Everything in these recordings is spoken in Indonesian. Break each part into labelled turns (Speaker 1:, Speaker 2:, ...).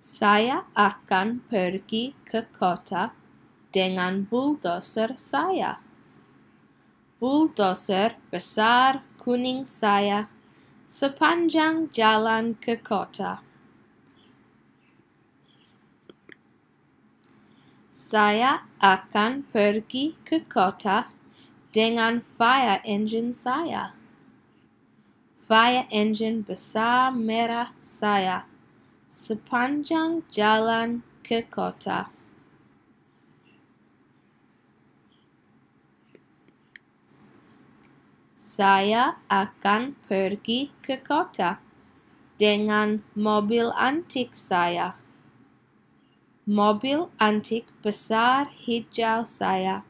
Speaker 1: Saya akan pergi ke kota dengan bulldozer saya. Bulldozer besar kuning saya sepanjang jalan ke kota. Saya akan pergi ke kota dengan fire engine saya. Fire engine besar merah saya sepanjang jalan ke kota. Saya akan pergi ke kota dengan mobil antik saya. Mobil antik besar hijau saya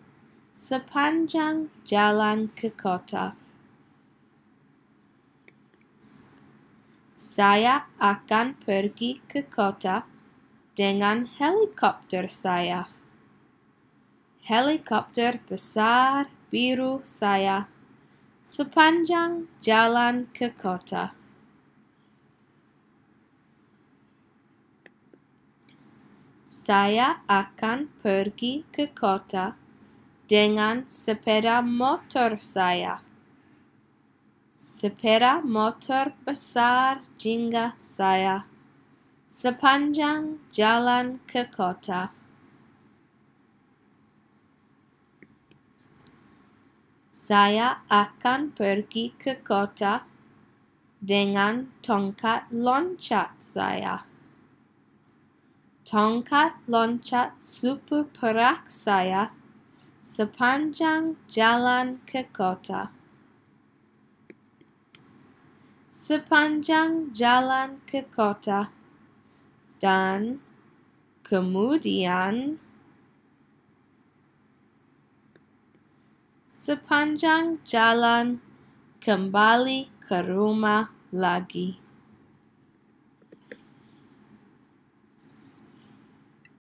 Speaker 1: sepanjang jalan ke kota. Saya akan pergi ke kota dengan helikopter saya. Helikopter besar biru saya sepanjang jalan ke kota. Saya akan pergi ke kota dengan sepeda motor saya. Sepeda motor besar jingga saya sepanjang jalan ke kota. Saya akan pergi ke kota dengan tongkat loncat saya. Tongkat loncat super perak saya sepanjang jalan ke kota. Sepanjang jalan ke kota dan kemudian sepanjang jalan kembali ke rumah lagi.